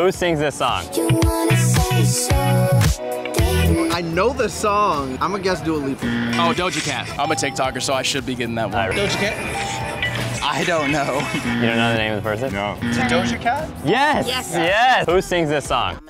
Who sings this song? I know the song. I'm gonna guess Dua Lipa. Oh, Doja Cat. I'm a TikToker, so I should be getting that one. Doja Cat? I don't know. You don't know the name of the person? No. Doja Cat? Yes. Yes. Yes. Who sings this song?